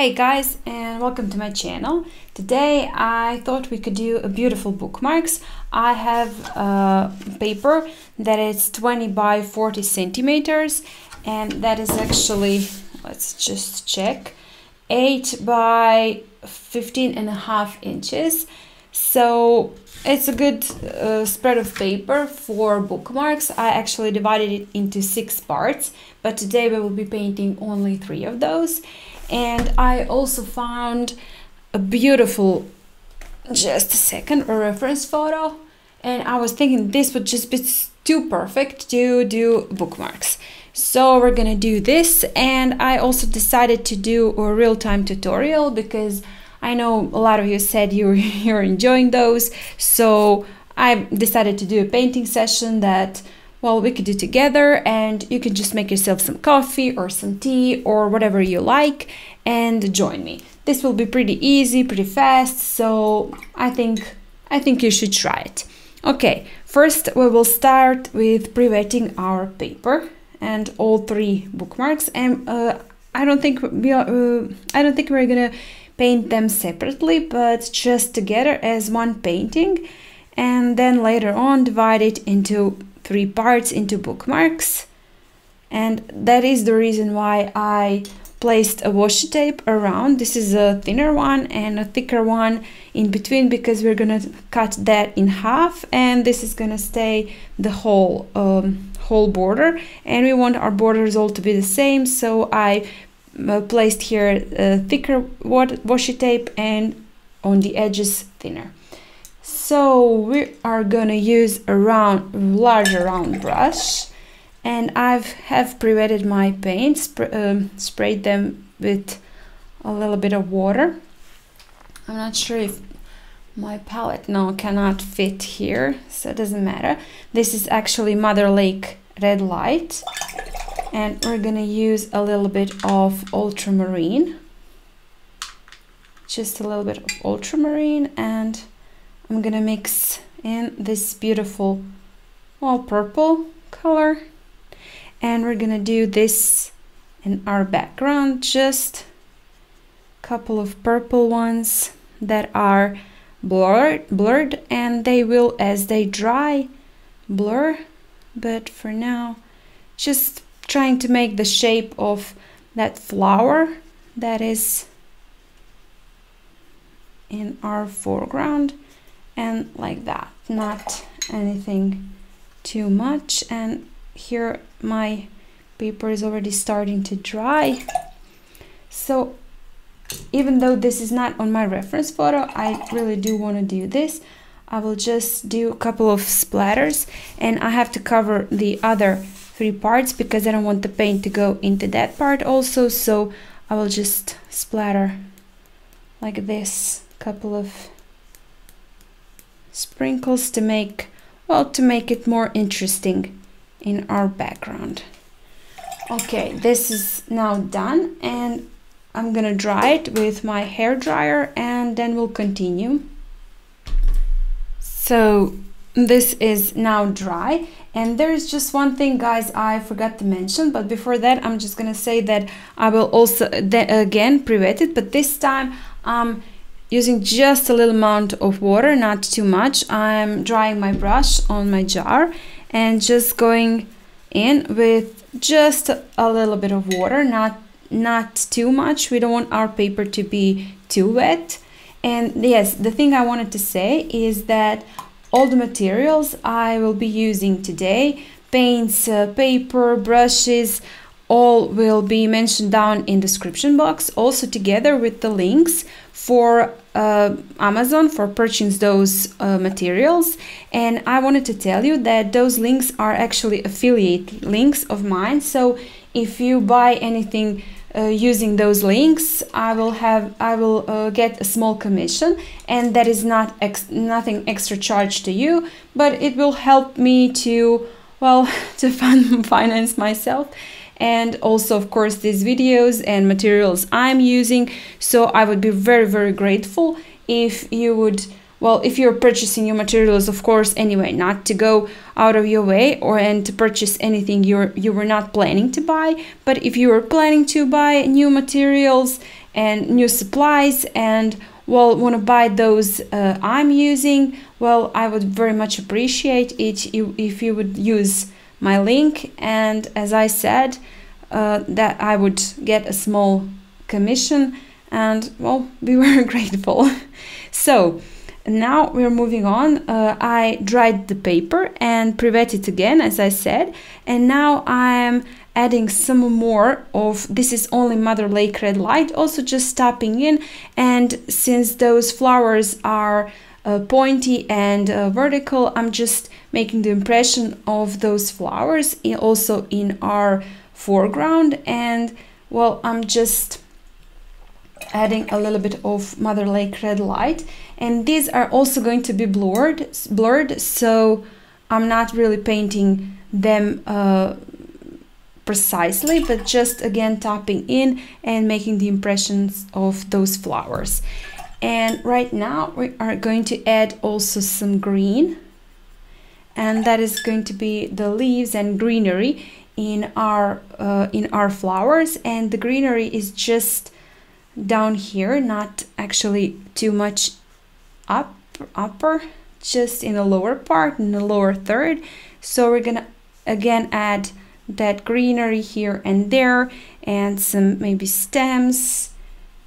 Hey guys and welcome to my channel. Today I thought we could do a beautiful bookmarks. I have a paper that is 20 by 40 centimeters and that is actually, let's just check, 8 by 15 and a half inches. So it's a good uh, spread of paper for bookmarks. I actually divided it into six parts, but today we will be painting only three of those and I also found a beautiful just a second a reference photo. And I was thinking this would just be too perfect to do bookmarks. So we're gonna do this. And I also decided to do a real-time tutorial because I know a lot of you said you're, you're enjoying those. So I decided to do a painting session that well, we could do together and you can just make yourself some coffee or some tea or whatever you like and join me. This will be pretty easy, pretty fast, so I think I think you should try it. Okay, first we will start with pre-wetting our paper and all three bookmarks and uh, I don't think we are, uh, I don't think we're gonna paint them separately but just together as one painting and then later on divide it into three parts into bookmarks. And that is the reason why I placed a washi tape around. This is a thinner one and a thicker one in between because we're gonna cut that in half and this is gonna stay the whole um, whole border. And we want our borders all to be the same so I uh, placed here a thicker washi tape and on the edges thinner so we are gonna use a round, larger round brush and I've have pre-wetted my paints, sp um, sprayed them with a little bit of water. I'm not sure if my palette now cannot fit here, so it doesn't matter. This is actually Madder Lake Red Light and we're gonna use a little bit of ultramarine. Just a little bit of ultramarine and I'm gonna mix in this beautiful well purple color. And we're gonna do this in our background just a couple of purple ones that are blurred blurred and they will as they dry blur. But for now just trying to make the shape of that flower that is in our foreground and like that. Not anything too much. And here my paper is already starting to dry. So even though this is not on my reference photo I really do want to do this. I will just do a couple of splatters and I have to cover the other three parts because I don't want the paint to go into that part also. So I will just splatter like this a couple of sprinkles to make, well, to make it more interesting in our background. Okay, this is now done and I'm gonna dry it with my hair dryer and then we'll continue. So this is now dry and there's just one thing guys I forgot to mention but before that I'm just gonna say that I will also again pre-wet it but this time I'm using just a little amount of water, not too much. I'm drying my brush on my jar and just going in with just a little bit of water, not not too much. We don't want our paper to be too wet. And yes, the thing I wanted to say is that all the materials I will be using today, paints, uh, paper, brushes, all will be mentioned down in the description box. Also together with the links for uh, Amazon for purchasing those uh, materials. And I wanted to tell you that those links are actually affiliate links of mine. So if you buy anything uh, using those links I will have I will uh, get a small commission. And that is not ex nothing extra charge to you but it will help me to well to fund finance myself and also of course these videos and materials I'm using. So I would be very very grateful if you would well if you're purchasing your materials of course anyway not to go out of your way or and to purchase anything you're you were not planning to buy. But if you were planning to buy new materials and new supplies and well want to buy those uh, i'm using well i would very much appreciate it if you would use my link and as i said uh, that i would get a small commission and well we were grateful. So now we're moving on. Uh, i dried the paper and pre-wet it again as i said and now i'm adding some more of this is only madder lake red light also just tapping in and since those flowers are uh, pointy and uh, vertical i'm just making the impression of those flowers also in our foreground. And well i'm just adding a little bit of Madder Lake red light. And these are also going to be blurred blurred so I'm not really painting them uh, precisely but just again tapping in and making the impressions of those flowers and right now we are going to add also some green. And that is going to be the leaves and greenery in our uh, in our flowers. And the greenery is just down here not actually too much up upper just in the lower part in the lower third. So we're gonna again add that greenery here and there and some maybe stems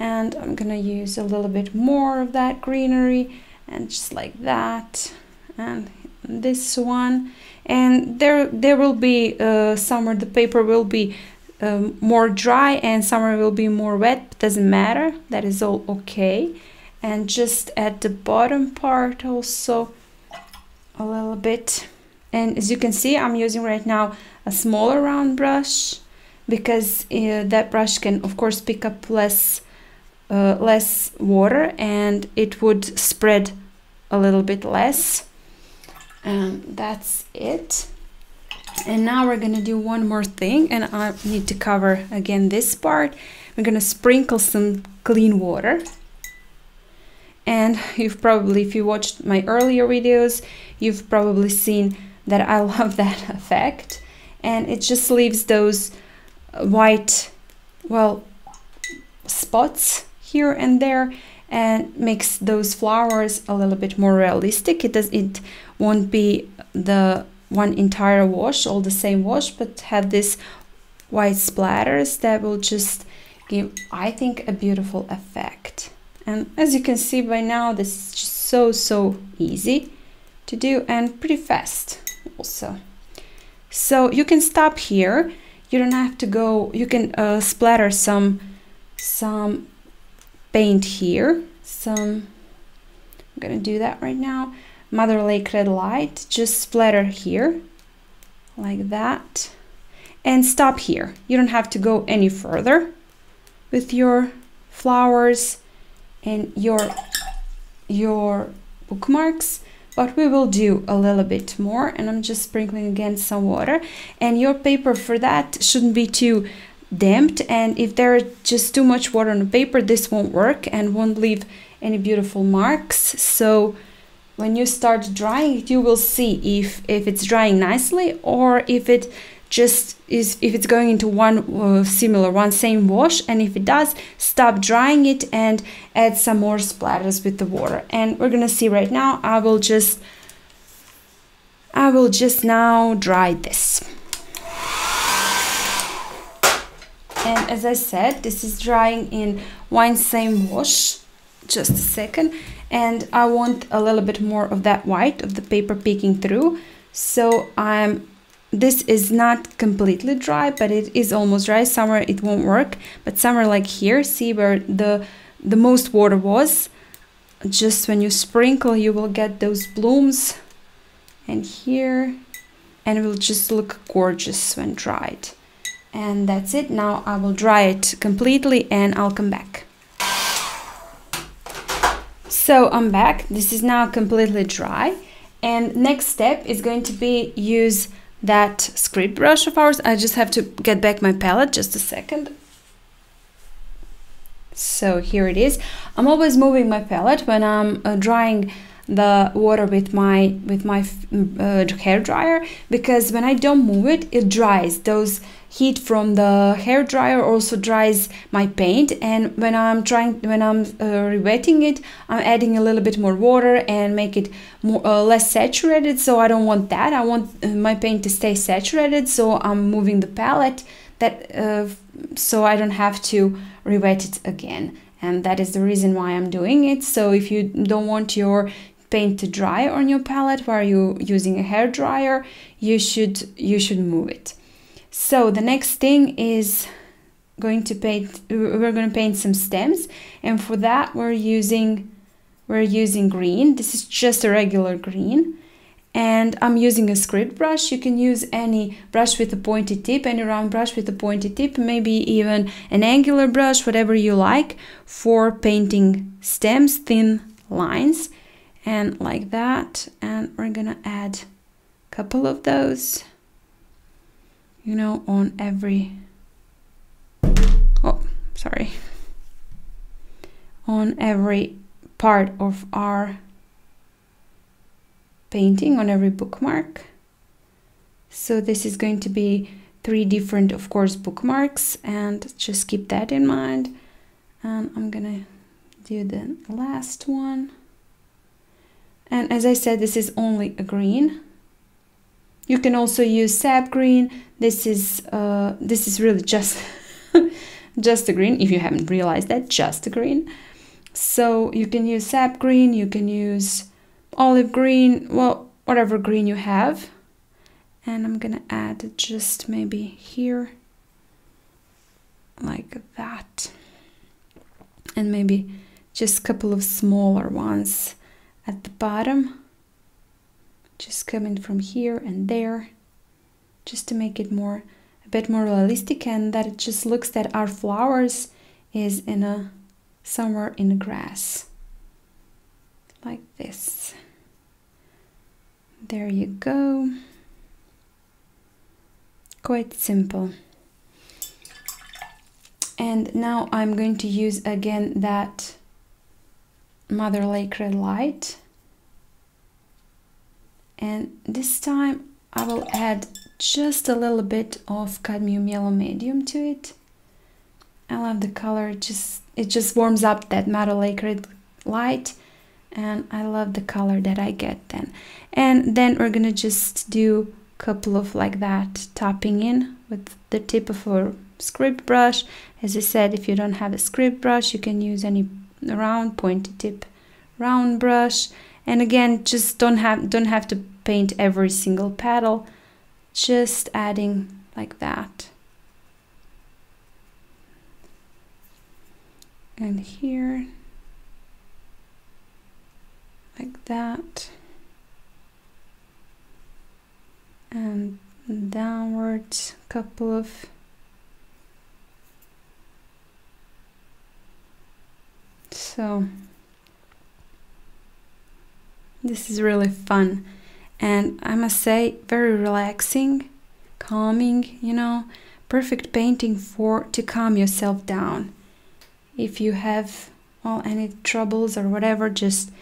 and I'm gonna use a little bit more of that greenery and just like that and this one. And there there will be uh, somewhere the paper will be um, more dry and summer will be more wet. Doesn't matter. That is all okay. And just at the bottom part also a little bit. And as you can see I'm using right now a smaller round brush because uh, that brush can of course pick up less uh, less water and it would spread a little bit less. And that's it. And now we're gonna do one more thing and I need to cover again this part. We're gonna sprinkle some clean water. And you've probably if you watched my earlier videos you've probably seen that I love that effect. And it just leaves those white well spots here and there and makes those flowers a little bit more realistic it does it won't be the one entire wash, all the same wash, but have this white splatters that will just give, I think, a beautiful effect. And as you can see by now, this is just so, so easy to do and pretty fast also. So you can stop here. You don't have to go, you can uh, splatter some, some paint here. Some, I'm gonna do that right now. Madder Lake Red Light, just splatter here, like that, and stop here. You don't have to go any further with your flowers and your, your bookmarks, but we will do a little bit more and I'm just sprinkling again some water and your paper for that shouldn't be too damped and if there's just too much water on the paper this won't work and won't leave any beautiful marks. So when you start drying it you will see if if it's drying nicely or if it just is if it's going into one uh, similar one same wash. And if it does stop drying it and add some more splatters with the water. And we're gonna see right now I will just I will just now dry this and as I said this is drying in one same wash just a second. And I want a little bit more of that white of the paper peeking through. So I'm this is not completely dry but it is almost dry. Somewhere it won't work. But somewhere like here see where the the most water was? Just when you sprinkle you will get those blooms. And here. And it will just look gorgeous when dried and that's it now I will dry it completely and I'll come back so I'm back. This is now completely dry. And next step is going to be use that script brush of ours. I just have to get back my palette just a second. So here it is. I'm always moving my palette when I'm uh, drawing the water with my with my uh, hair dryer because when I don't move it it dries those heat from the hair dryer also dries my paint. And when I'm trying when I'm uh, rewetting it I'm adding a little bit more water and make it more uh, less saturated. So I don't want that. I want uh, my paint to stay saturated. So I'm moving the palette that uh, so I don't have to rewet it again. And that is the reason why I'm doing it. So if you don't want your paint to dry on your palette while you're using a hair dryer you should you should move it so the next thing is going to paint we're going to paint some stems. And for that we're using we're using green. This is just a regular green. And I'm using a script brush. You can use any brush with a pointy tip, any round brush with a pointy tip, maybe even an angular brush, whatever you like for painting stems, thin lines. And like that and we're gonna add a couple of those you know on every oh sorry. On every part of our painting on every bookmark. So this is going to be three different of course bookmarks and just keep that in mind. And I'm gonna do the last one. And as I said this is only a green you can also use sap green. This is uh, this is really just just a green. If you haven't realized that just a green. So you can use sap green you can use olive green well whatever green you have. And I'm gonna add just maybe here like that. And maybe just a couple of smaller ones at the bottom just coming from here and there just to make it more a bit more realistic and that it just looks that our flowers is in a somewhere in the grass. Like this. There you go. Quite simple. And now I'm going to use again that Madder Lake Red Light and this time I will add just a little bit of cadmium yellow medium to it. I love the color it just it just warms up that Lake Red light and I love the color that I get then. And then we're gonna just do a couple of like that tapping in with the tip of a script brush. As I said if you don't have a script brush you can use any round pointy tip round brush and again just don't have don't have to paint every single petal just adding like that. And here like that. And downwards couple of so this is really fun and I must say very relaxing, calming, you know, perfect painting for to calm yourself down. If you have well any troubles or whatever, just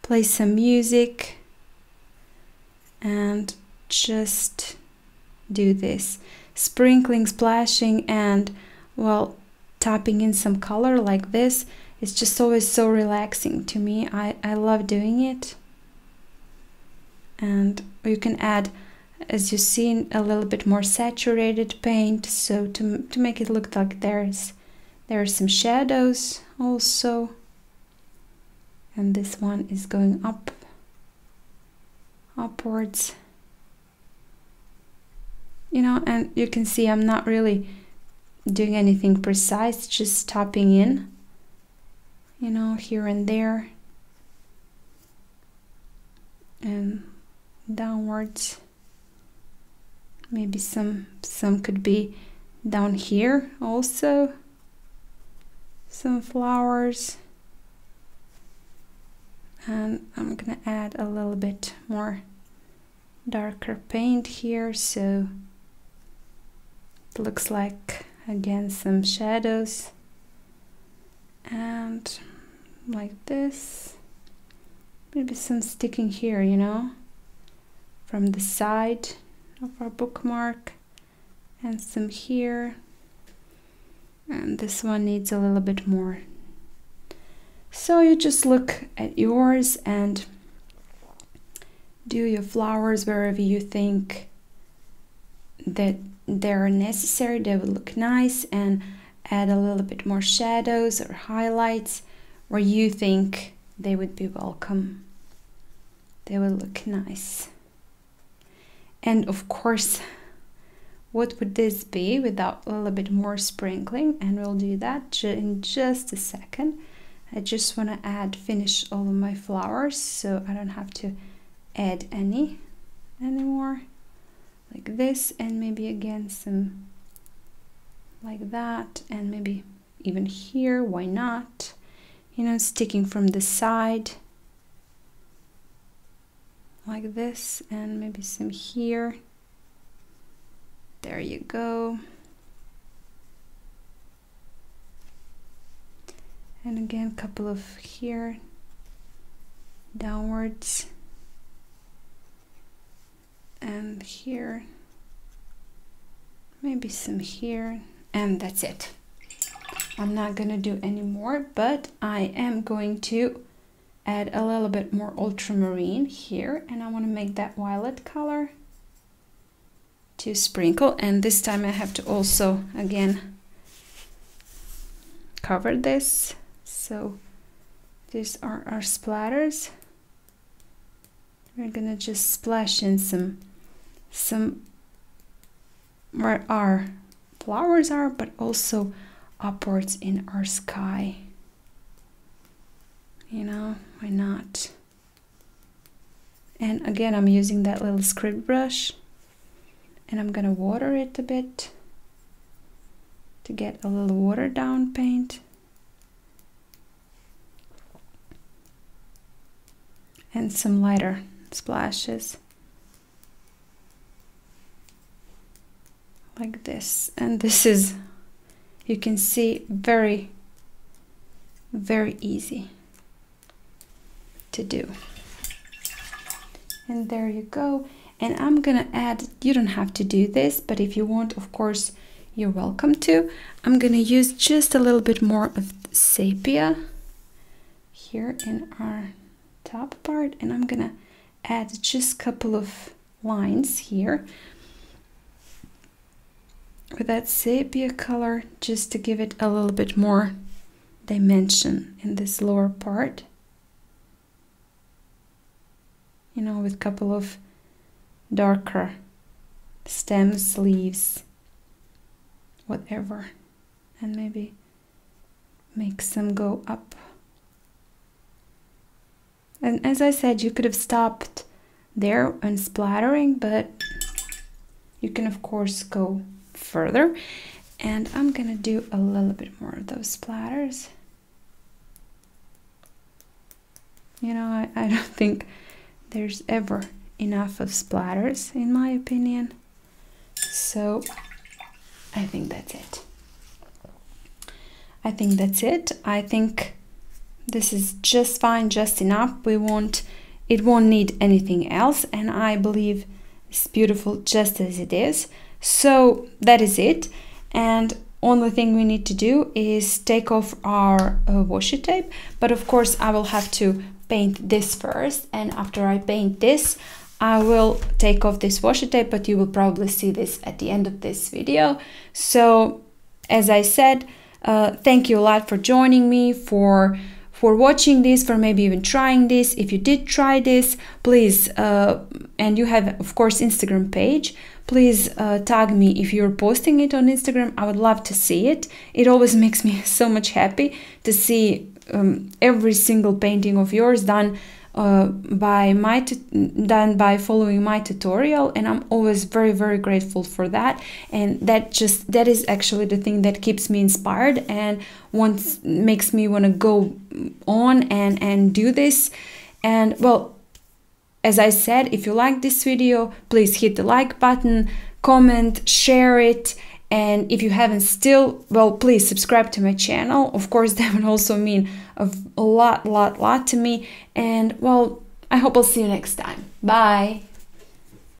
play some music and just do this. Sprinkling, splashing and well tapping in some color like this it's just always so relaxing to me. I, I love doing it and you can add as you see a little bit more saturated paint. So to, to make it look like there's there are some shadows also. And this one is going up upwards. You know and you can see I'm not really doing anything precise just tapping in you know here and there. And downwards. Maybe some some could be down here also. Some flowers. And I'm gonna add a little bit more darker paint here so it looks like again some shadows. And like this. Maybe some sticking here you know from the side of our bookmark and some here. And this one needs a little bit more. So you just look at yours and do your flowers wherever you think that they're necessary. They will look nice and add a little bit more shadows or highlights where you think they would be welcome. They will look nice and of course what would this be without a little bit more sprinkling? And we'll do that in just a second. I just want to add finish all of my flowers so I don't have to add any anymore. Like this and maybe again some like that and maybe even here why not? You know sticking from the side like this and maybe some here. There you go. And again a couple of here. Downwards. And here. Maybe some here. And that's it. I'm not gonna do any more but I am going to add a little bit more ultramarine here and I want to make that violet color to sprinkle. And this time I have to also again cover this. So these are our splatters. We're gonna just splash in some some where our flowers are but also upwards in our sky you know why not and again I'm using that little script brush. And I'm gonna water it a bit to get a little watered down paint. And some lighter splashes. Like this. And this is you can see very very easy to do and there you go. And I'm gonna add you don't have to do this but if you want of course you're welcome to. I'm gonna use just a little bit more of sepia here in our top part and I'm gonna add just a couple of lines here. With that sepia color just to give it a little bit more dimension in this lower part you know with a couple of darker stems leaves whatever and maybe make some go up. And as I said you could have stopped there and splattering but you can of course go further. And I'm gonna do a little bit more of those splatters. You know I, I don't think there's ever enough of splatters in my opinion. So I think that's it. I think that's it. I think this is just fine just enough. We won't it won't need anything else and I believe it's beautiful just as it is. So that is it. And only thing we need to do is take off our uh, washi tape. But of course I will have to paint this first and after I paint this I will take off this washi tape but you will probably see this at the end of this video. So as I said uh, thank you a lot for joining me for for watching this for maybe even trying this if you did try this please uh, and you have of course Instagram page please uh, tag me if you're posting it on Instagram. I would love to see it. It always makes me so much happy to see um, every single painting of yours done uh, by my done by following my tutorial and I'm always very very grateful for that. And that just that is actually the thing that keeps me inspired and wants makes me want to go on and and do this. And well as I said if you like this video please hit the like button comment share it and if you haven't still well please subscribe to my channel. Of course that would also mean a, lot lot lot to me. And well i hope i'll see you next time. Bye